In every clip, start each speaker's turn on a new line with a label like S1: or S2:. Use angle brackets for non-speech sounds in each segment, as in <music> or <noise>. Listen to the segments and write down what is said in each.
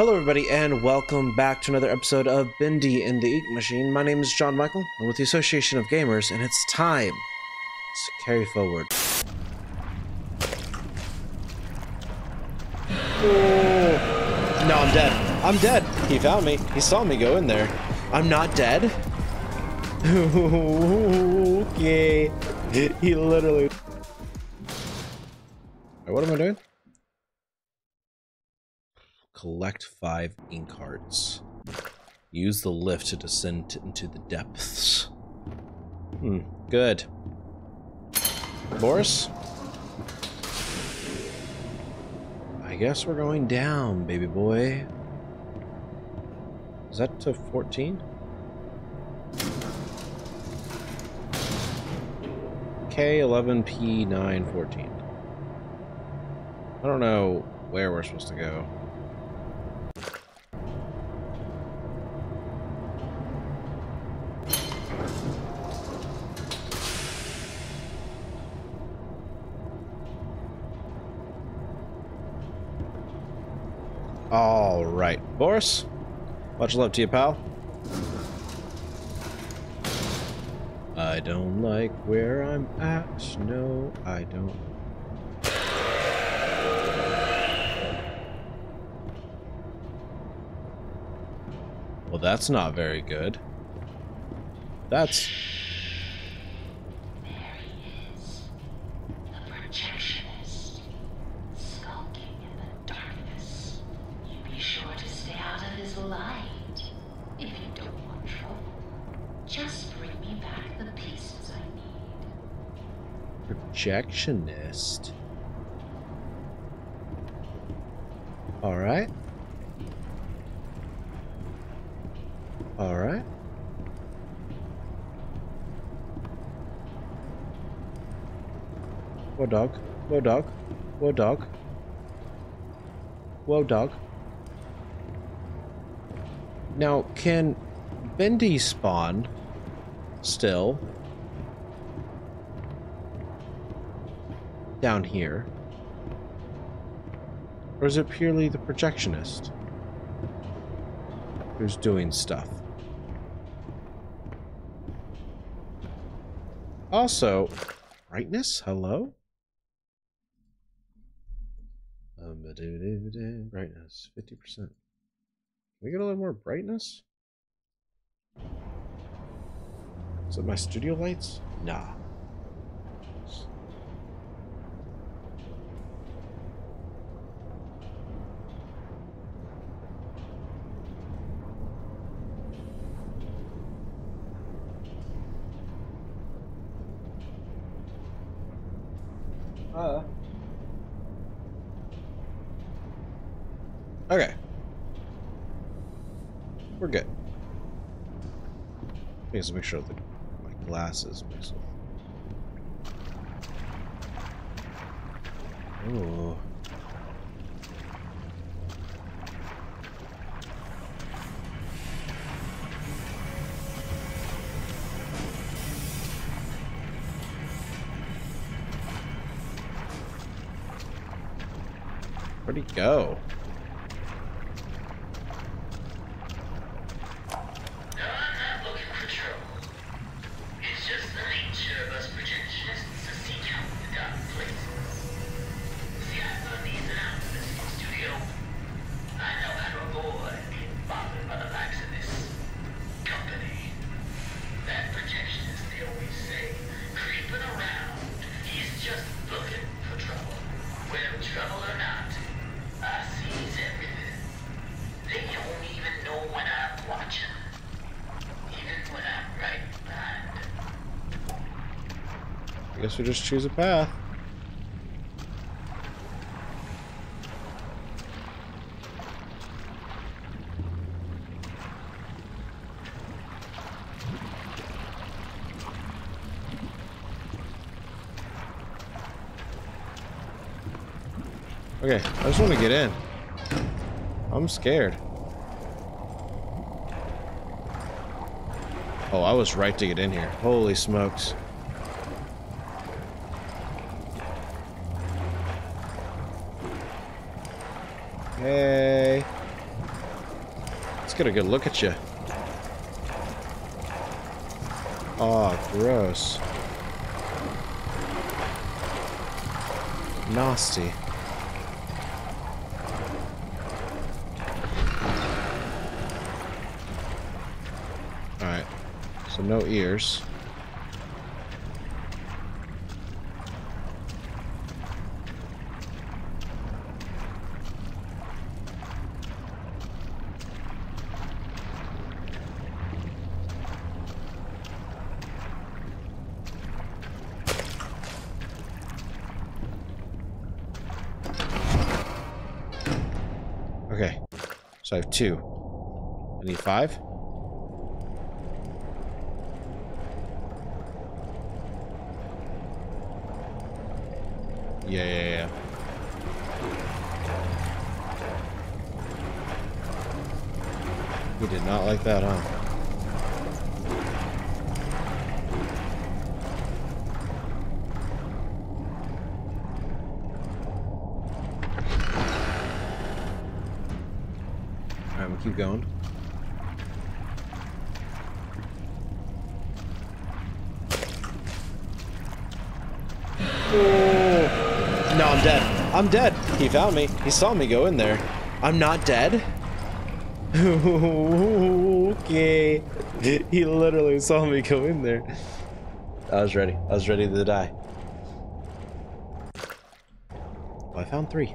S1: Hello, everybody, and welcome back to another episode of Bendy and the Ink Machine. My name is John Michael, and with the Association of Gamers, and it's time to carry forward. Oh. No, I'm dead. I'm dead. He found me. He saw me go in there. I'm not dead. <laughs> okay. He literally. What am I doing? Collect five ink hearts. Use the lift to descend into the depths. Hmm, good. Boris? I guess we're going down, baby boy. Is that to 14? K11P914. I don't know where we're supposed to go. All right, Boris. Much love to you, pal. I don't like where I'm at. No, I don't. Well, that's not very good. That's...
S2: There he is. The projectionist. Skulking in the darkness. You be sure to stay out of his light. If you don't want trouble, just bring me back the pieces I need.
S1: projectionist. All right. All right. Whoa, dog. Whoa, dog. Whoa, dog. Whoa, dog. Now, can Bendy spawn still? down here? Or is it purely the projectionist who's doing stuff? Also, brightness? Hello? Um, brightness, 50%. Can we get a little more brightness? Is it my studio lights? Nah. Uh. Okay. We're good. Let's make sure that my glasses mix with. Oh. Where'd he go? We just choose a path. Okay, I just want to get in. I'm scared. Oh, I was right to get in here. Holy smokes. Hey. Let's get a good look at you. Oh, gross. Nasty. Alright. So no ears. Okay. So I have two. I need five? Yeah, yeah, yeah. He did not like that, huh? Keep going. Oh. No, I'm dead. I'm dead. He found me. He saw me go in there. I'm not dead. <laughs> okay. <laughs> He literally saw me go in there. I was ready. I was ready to die. Oh, I found three.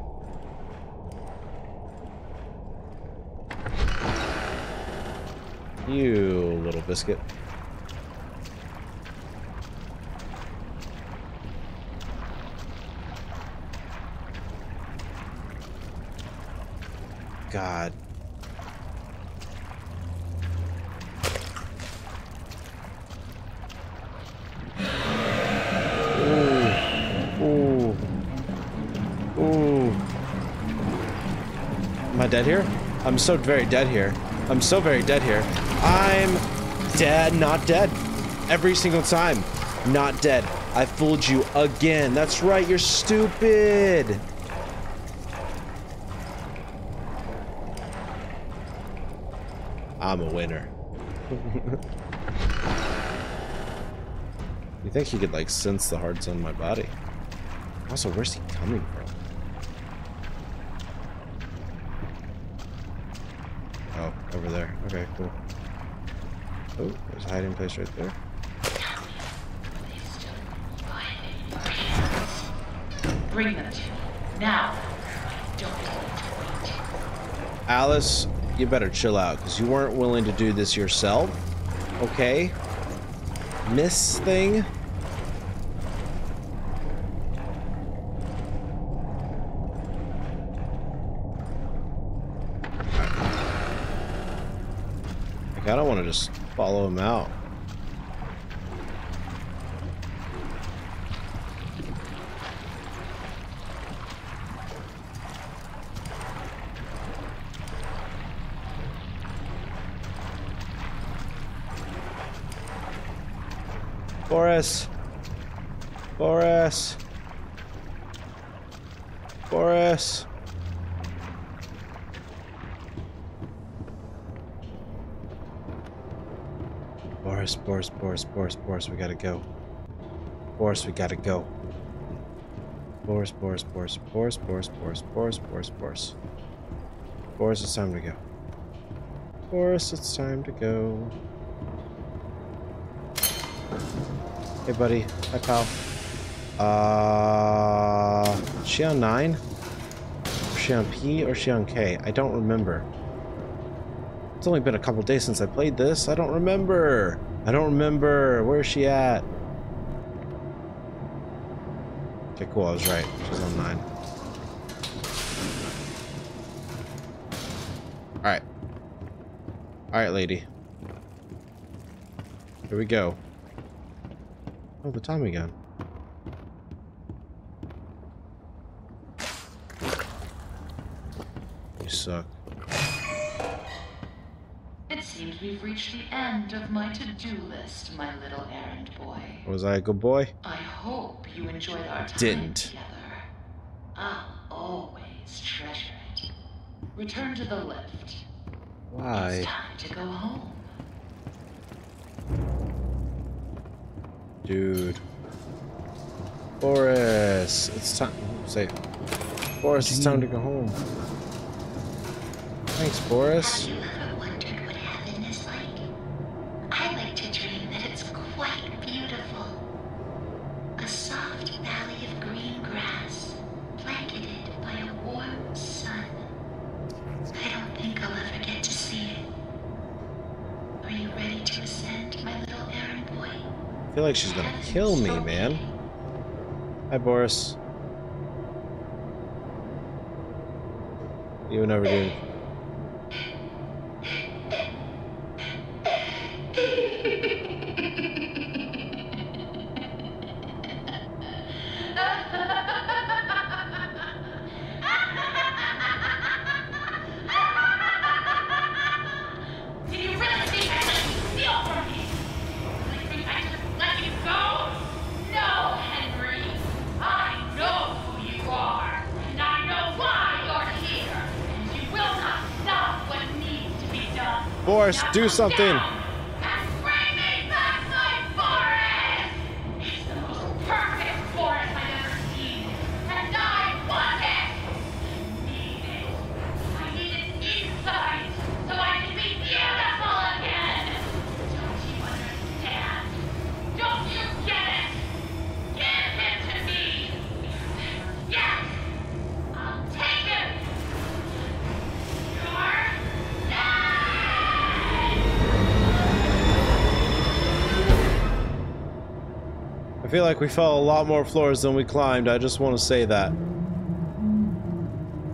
S1: You little biscuit. God. Am I dead here? I'm so very dead here. I'm so very dead here. I'm dead, not dead. Every single time. Not dead. I fooled you again. That's right, you're stupid. I'm a winner. <laughs> you think he could like sense the hearts on my body? Also, where's he coming from? Oh, over there. Okay, cool. Oh, there's a hiding place right there.
S2: Bring them to me. Now. Don't need to wait.
S1: Alice, you better chill out because you weren't willing to do this yourself. Okay? Miss thing? I kinda wanna just follow him out. Boris. Boris. Boris. Boris, Boris, Boris, Boris, Boris, we gotta go. Boris, we gotta go. Boris, Boris, Boris, Boris, Boris, Boris, Boris, Boris, Boris. Boris, it's time to go. Boris, it's time to go. Hey, buddy. Hi, pal. Uh, she on 9? Is she on P or she on K? I don't remember. It's only been a couple days since I played this. I don't remember. I don't remember. Where is she at? Okay, cool. I was right. She's on 9. Alright. Alright, lady. Here we go. Oh, the Tommy gun. You suck.
S2: It seems we've reached the end of my to-do list, my little errand boy.
S1: Was I a good boy?
S2: I hope you enjoyed our time
S1: Didn't.
S2: together. I'll always treasure it. Return to the lift.
S1: Why?
S2: It's time to go home.
S1: Dude. Boris, it's time. Say, Boris, it's time to go home. Thanks, Boris.
S2: Like
S1: she's gonna kill me, man. Hi, Boris. You never Do something. Like we fell a lot more floors than we climbed. I just want to say that.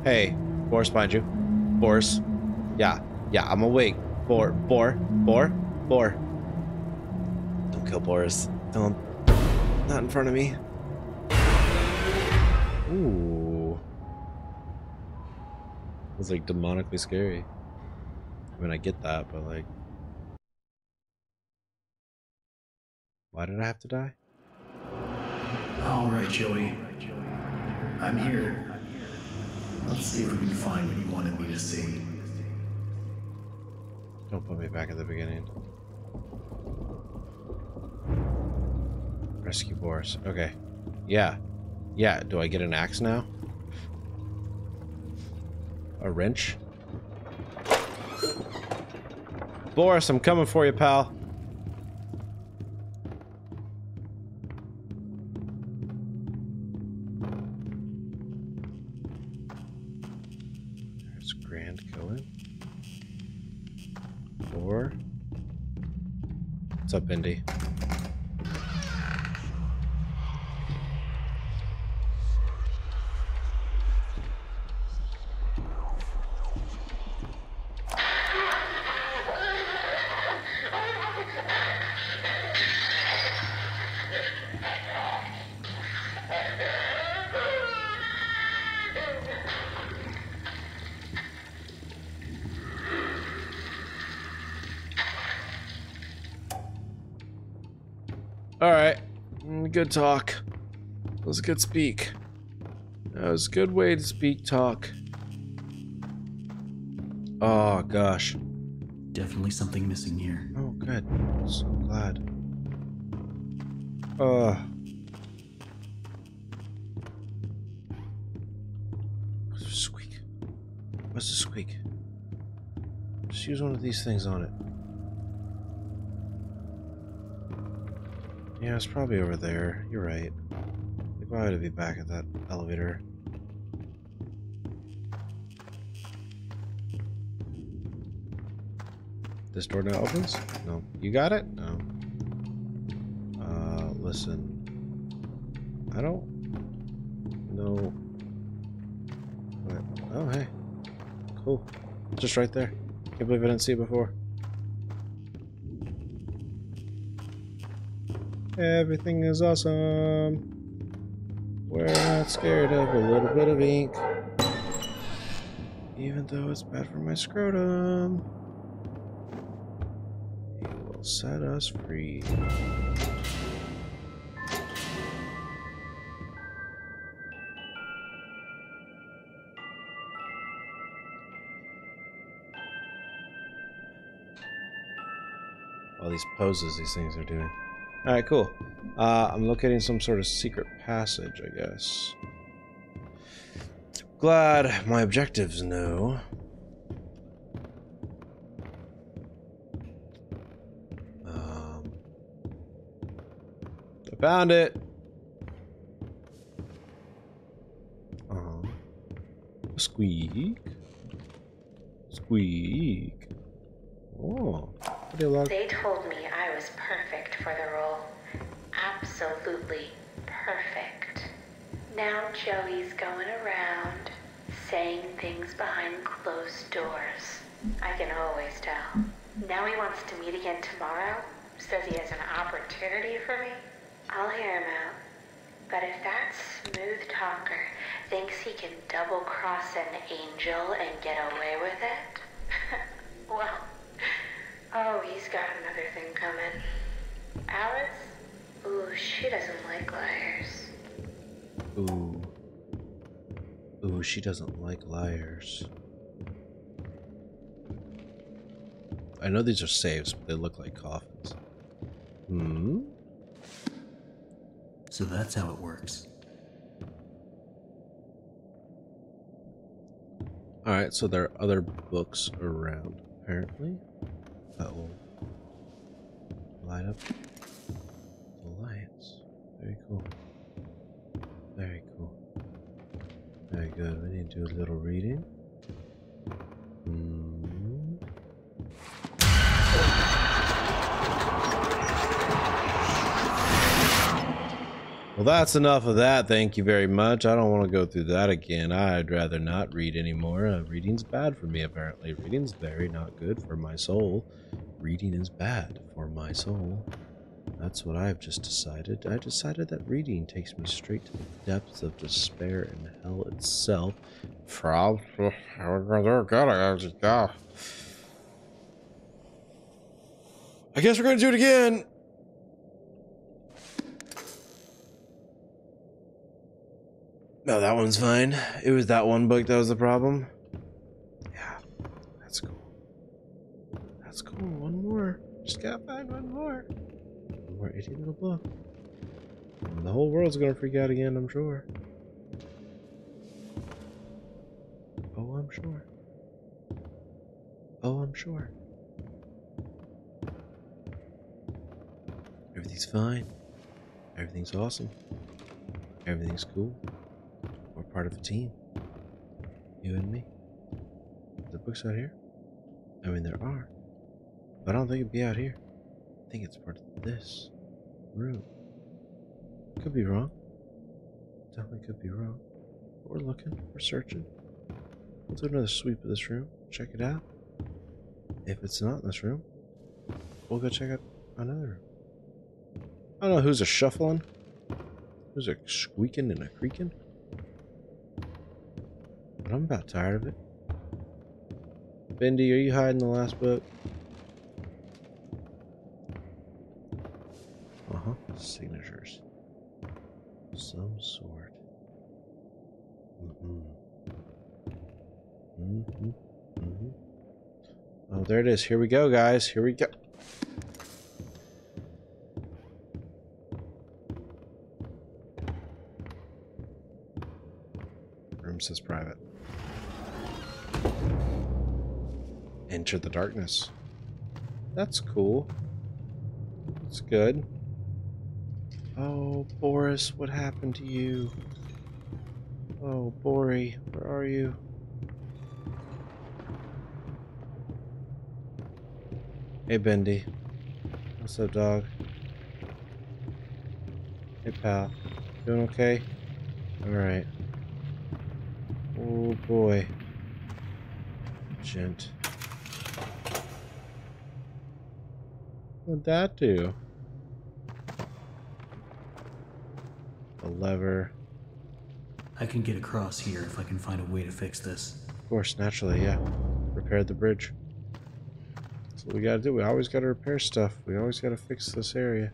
S1: Hey, Boris, behind you. Boris. Yeah, yeah, I'm awake. Bor, Bor, Bor, Bor. Don't kill Boris. Don't. Not in front of me. Ooh. It was like demonically scary. I mean, I get that, but like. Why did I have to die?
S3: All right, Joey. I'm here. Let's see if we can find what you wanted me to see.
S1: Don't put me back at the beginning. Rescue Boris. Okay. Yeah. Yeah. Do I get an axe now? A wrench? Boris, I'm coming for you, pal. Grand Cohen. Four. What's up, Indy? Good talk. That was a good speak. That was a good way to speak talk. Oh gosh.
S3: Definitely something missing here.
S1: Oh good. So glad. Uh. What's the squeak? What's the squeak? Just use one of these things on it. Yeah, it's probably over there. You're right. Why would it be back at that elevator? This door now opens? No. You got it? No. Uh, listen. I don't know. What? Oh, hey. Cool. Just right there. Can't believe I didn't see it before. Everything is awesome. We're not scared of a little bit of ink. Even though it's bad for my scrotum. It will set us free. All these poses these things are doing. Alright, cool. Uh, I'm locating some sort of secret passage, I guess. Glad my objectives know. Um, I found it. Uh, squeak. Squeak. Oh,
S4: They told me I was perfect for the role. Absolutely perfect. Now Joey's going around saying things behind closed doors. I can always tell. Now he wants to meet again tomorrow. Says he has an opportunity for me. I'll hear him out. But if that smooth talker thinks he can double cross an angel and get away with it, <laughs> well, oh, he's got another thing coming. Alice? Ooh, she doesn't like liars.
S1: Ooh. Ooh, she doesn't like liars. I know these are saves, but they look like coffins. Hmm?
S3: So that's how it works.
S1: Alright, so there are other books around, apparently. That will light up the lights. Very cool. Very cool. Very good. We need to do a little reading. Well, that's enough of that. Thank you very much. I don't want to go through that again. I'd rather not read anymore. Uh, reading's bad for me, apparently. Reading's very not good for my soul. Reading is bad for my soul. That's what I've just decided. I decided that reading takes me straight to the depths of despair and hell itself. I guess we're gonna do it again. No, that one's fine. It was that one book that was the problem. Yeah, that's cool. That's cool. One more. Just gotta find one more. One more itty little book. And the whole world's gonna freak out again, I'm sure. Oh, I'm sure. Oh, I'm sure. Everything's fine. Everything's awesome. Everything's cool. Part of a team. You and me. The book's out here? I mean, there are. But I don't think it'd be out here. I think it's part of this room. Could be wrong. Definitely could be wrong. But we're looking. We're searching. We'll do another sweep of this room. Check it out. If it's not in this room, we'll go check out another room. I don't know who's a shuffling. Who's a squeaking and a creaking. But I'm about tired of it. Bendy, are you hiding the last book? Uh-huh. Signatures. Some sort. Mm-hmm. Mm-hmm. Mm-hmm. Oh, there it is. Here we go, guys. Here we go. Room says private. Enter the darkness. That's cool. That's good. Oh, Boris, what happened to you? Oh, Bori, where are you? Hey, Bendy. What's up, dog? Hey, pal. Doing okay? Alright. Oh, boy. Gent. What'd that do? The lever.
S3: I can get across here if I can find a way to fix this.
S1: Of course, naturally, yeah. Repair the bridge. That's what we gotta do. We always gotta repair stuff. We always gotta fix this area.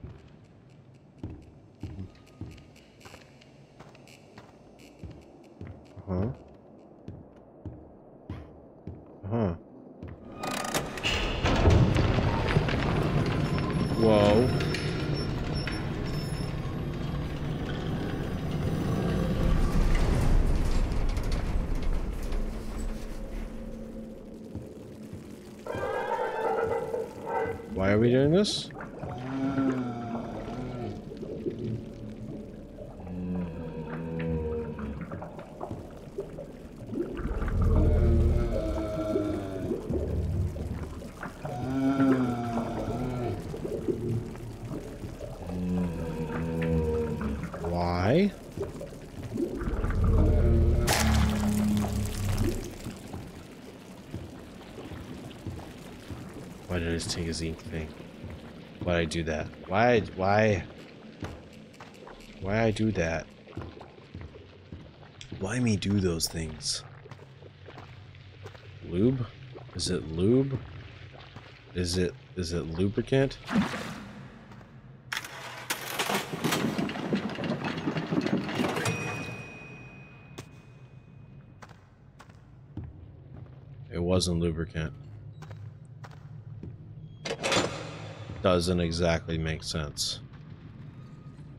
S1: Why did I just take his ink thing? Why'd I do that? Why? Why? Why I do that? Why me do those things? Lube? Is it lube? Is it is it lubricant? It wasn't lubricant. Doesn't exactly make sense.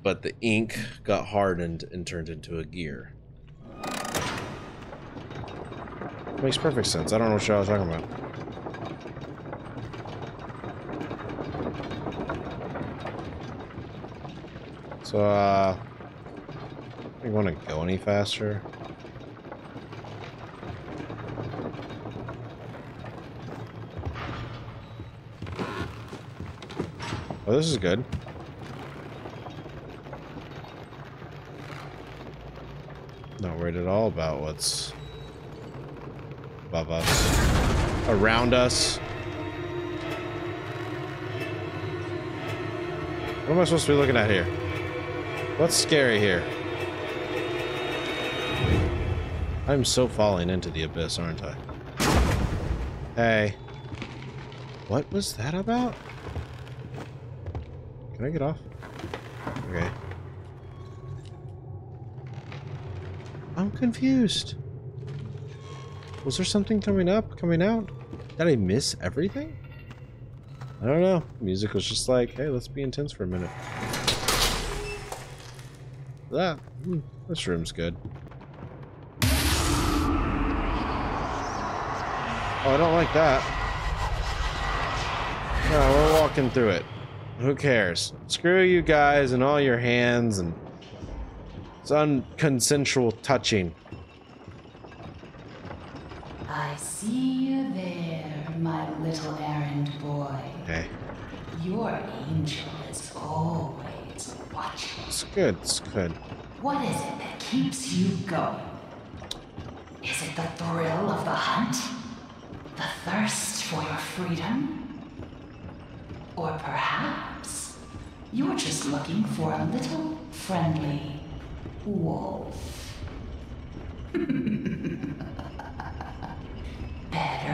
S1: But the ink got hardened and turned into a gear. Makes perfect sense. I don't know what y'all are talking about. So, uh... You want to go any faster? Oh, this is good. Not worried at all about what's above us. Around us. What am I supposed to be looking at here? What's scary here? I'm so falling into the abyss, aren't I? Hey. What was that about? Can I get off? Okay. I'm confused. Was there something coming up, coming out? Did I miss everything? I don't know. Music was just like, hey, let's be intense for a minute. That, hmm, this room's good. Oh, I don't like that. No, we're walking through it. Who cares? Screw you guys and all your hands and it's unconsensual touching.
S2: I see you there, my little errand boy.
S1: Okay.
S2: Your angel is always watching.
S1: It's good, it's good.
S2: What is it that keeps you going? Is it the thrill of the hunt? The thirst for your freedom? Or perhaps you're just looking for a little friendly wolf? <laughs> Better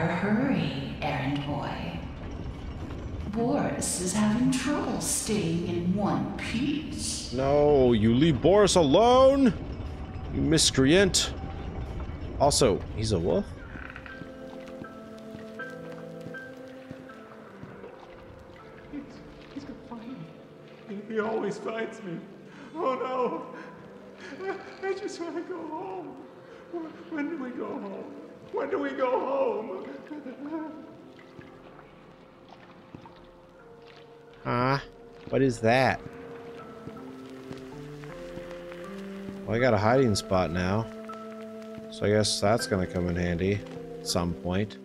S2: hurry, errand boy. Boris is having trouble staying in one piece.
S1: No, you leave Boris alone! You miscreant. Also, he's a wolf?
S5: Finds me. Oh no! I, just want to go home. When do we go home? When do we go home?
S1: Huh? What is that? Well, I got a hiding spot now. So I guess that's gonna come in handy at some point.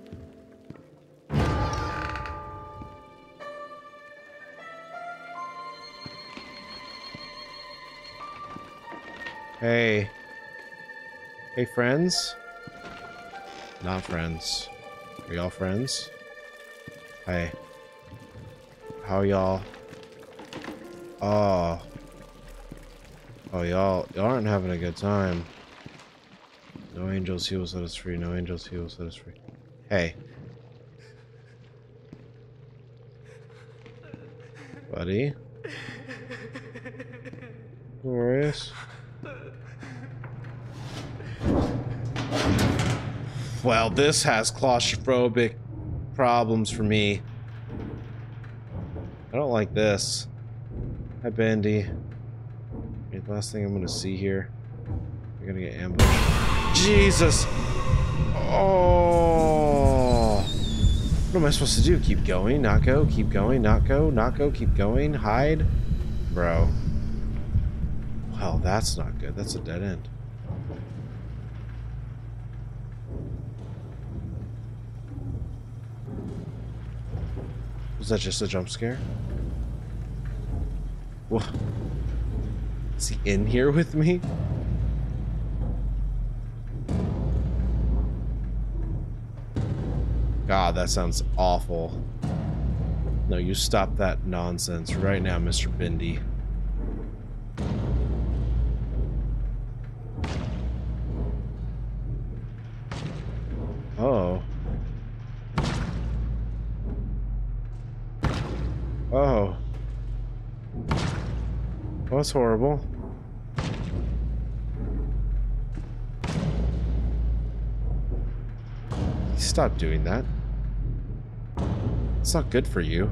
S1: Hey. Hey, friends? Not friends. Are y'all friends? Hey. How y'all? Oh. Oh, y'all, y'all aren't having a good time. No angels, he will set us free. No angels, he will set us free. Hey. Buddy? <laughs> Glorious? Well, this has claustrophobic problems for me. I don't like this. Hi, Bendy. The last thing I'm gonna see here. We're gonna get ambushed. Jesus! Oh! What am I supposed to do? Keep going, not go, keep going, not go, not go, keep going, hide? Bro. Well, that's not good. That's a dead end. Was that just a jump scare? What? Is he in here with me? God, that sounds awful. No, you stop that nonsense right now, Mr. Bendy. That's horrible. Stop doing that. It's not good for you.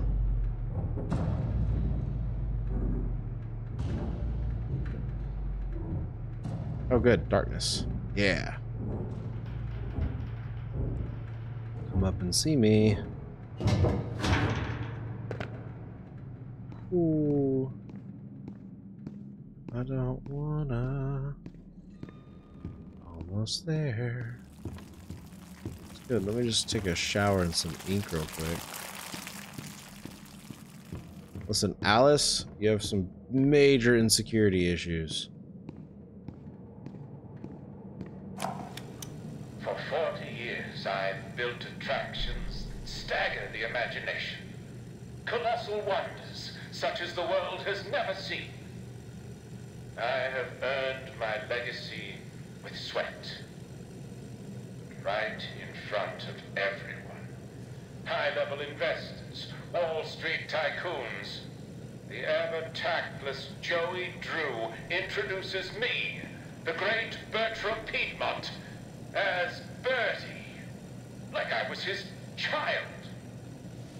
S1: Oh good, darkness. Yeah. Come up and see me. Ooh. I don't wanna. Almost there. Good, let me just take a shower and some ink real quick. Listen, Alice, you have some major insecurity issues.
S6: For 40 years, I've built attractions that stagger the imagination. Colossal wonders, such as the world has never seen. I have earned my legacy with sweat. Right in front of everyone. High-level investors, Wall Street tycoons. The ever tactless Joey Drew introduces me, the great Bertram Piedmont, as Bertie. Like I was his child.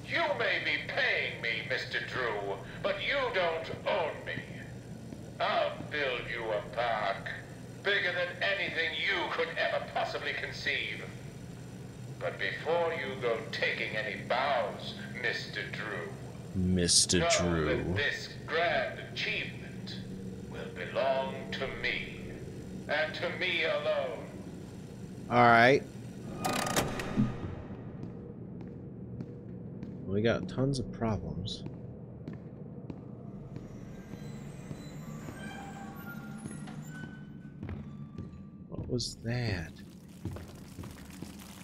S6: You may be paying me, Mr. Drew, but you don't own me. I'll build you a park bigger than anything you could ever possibly conceive. But before you go taking any bows, Mr. Drew,
S1: Mr.
S6: know
S1: Drew.
S6: that this grand achievement will belong to me, and to me alone.
S1: Alright. We got tons of problems. What was that?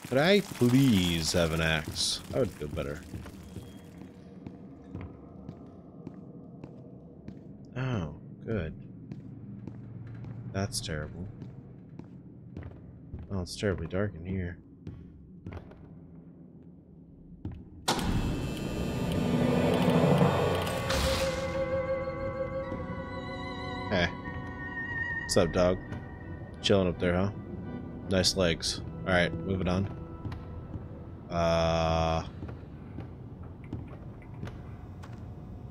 S1: Could I please have an axe? I would feel better. Oh, good. That's terrible. Oh, it's terribly dark in here. Hey. What's up, dog? Chilling up there, huh? Nice legs. Alright, moving on. Uh...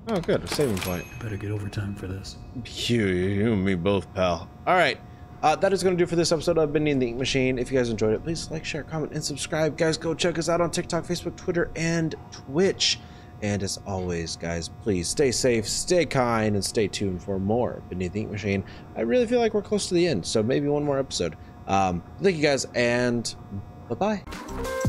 S1: Oh, good. A saving point.
S3: Better get overtime for this.
S1: You, you and me both, pal. All right. Uh, that is going to do for this episode of Bendy and the Ink Machine. If you guys enjoyed it, please like, share, comment, and subscribe. Guys, go check us out on TikTok, Facebook, Twitter, and Twitch. And as always, guys, please stay safe, stay kind, and stay tuned for more Bendy and the Ink Machine. I really feel like we're close to the end, so maybe one more episode. Um, thank you guys, and bye-bye.